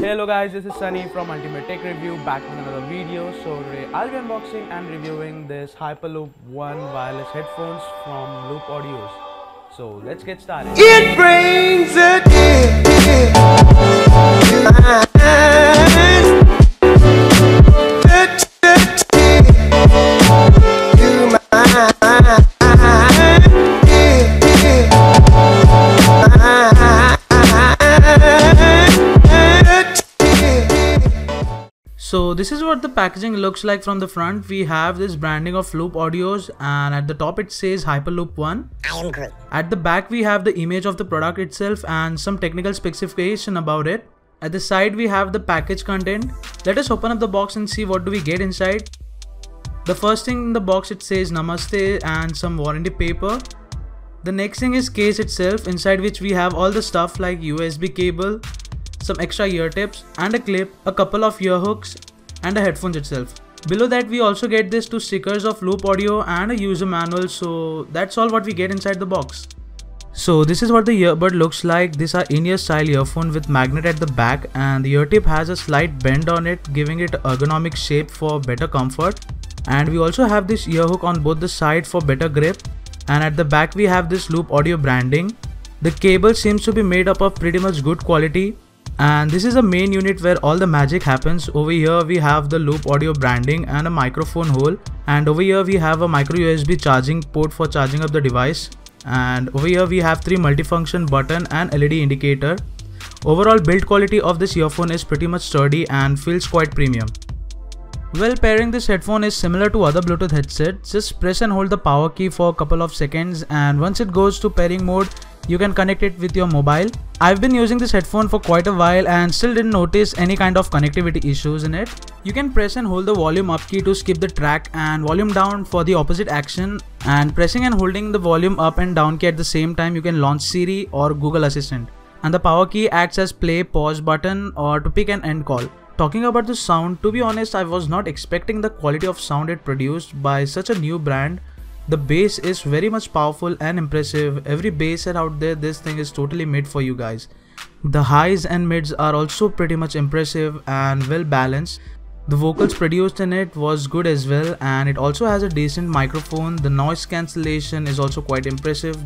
Hello guys, this is Sunny from Ultimate Tech Review back with another video. So today I'll be unboxing and reviewing this Hyperloop One wireless headphones from Loop Audios. So let's get started. It So this is what the packaging looks like from the front. We have this branding of Loop Audios and at the top it says Hyperloop 1. I am Groot. At the back we have the image of the product itself and some technical specification about it. At the side we have the package content. Let us open up the box and see what do we get inside. The first thing in the box it says Namaste and some warranty paper. The next thing is case itself inside which we have all the stuff like USB cable, some extra ear tips and a clip, a couple of ear hooks and the headphones itself. Below that we also get these two stickers of loop audio and a user manual so that's all what we get inside the box. So this is what the earbud looks like. These are in-ear style earphone with magnet at the back and the ear tip has a slight bend on it giving it ergonomic shape for better comfort. And we also have this ear hook on both the side for better grip and at the back we have this loop audio branding. The cable seems to be made up of pretty much good quality and this is a main unit where all the magic happens. Over here we have the loop audio branding and a microphone hole. And over here we have a micro usb charging port for charging up the device. And over here we have three multifunction button and led indicator. Overall build quality of this earphone is pretty much sturdy and feels quite premium well, pairing this headphone is similar to other Bluetooth headsets. Just press and hold the power key for a couple of seconds and once it goes to pairing mode, you can connect it with your mobile. I've been using this headphone for quite a while and still didn't notice any kind of connectivity issues in it. You can press and hold the volume up key to skip the track and volume down for the opposite action and pressing and holding the volume up and down key at the same time you can launch Siri or Google Assistant. And the power key acts as play pause button or to pick an end call. Talking about the sound, to be honest, I was not expecting the quality of sound it produced by such a new brand. The bass is very much powerful and impressive. Every bass out there, this thing is totally made for you guys. The highs and mids are also pretty much impressive and well balanced. The vocals produced in it was good as well and it also has a decent microphone. The noise cancellation is also quite impressive.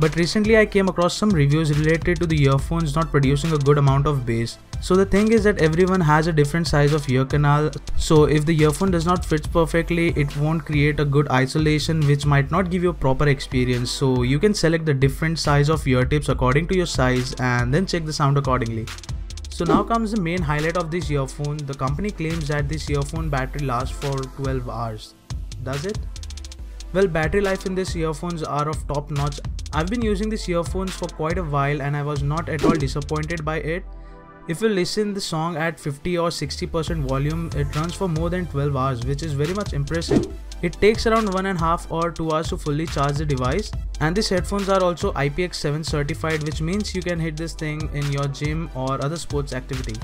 But recently I came across some reviews related to the earphones not producing a good amount of bass. So the thing is that everyone has a different size of ear canal. So if the earphone does not fit perfectly, it won't create a good isolation which might not give you a proper experience. So you can select the different size of ear tips according to your size and then check the sound accordingly. So now comes the main highlight of this earphone. The company claims that this earphone battery lasts for 12 hours. Does it? Well, battery life in these earphones are of top notch. I've been using these earphones for quite a while and I was not at all disappointed by it. If you listen the song at 50 or 60% volume, it runs for more than 12 hours which is very much impressive. It takes around 1.5 or 2 hours to fully charge the device and these headphones are also IPX7 certified which means you can hit this thing in your gym or other sports activity.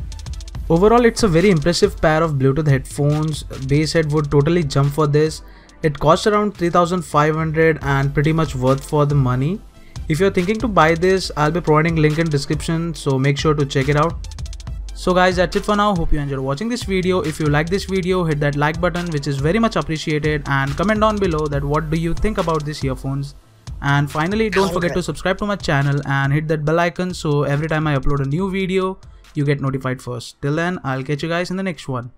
Overall it's a very impressive pair of Bluetooth headphones, bass head would totally jump for this. It costs around 3500 and pretty much worth for the money. If you're thinking to buy this, I'll be providing link in description so make sure to check it out. So guys that's it for now. Hope you enjoyed watching this video. If you like this video hit that like button which is very much appreciated and comment down below that what do you think about these earphones. And finally don't forget to subscribe to my channel and hit that bell icon so every time I upload a new video you get notified first. Till then I'll catch you guys in the next one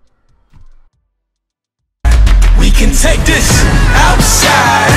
can take this outside.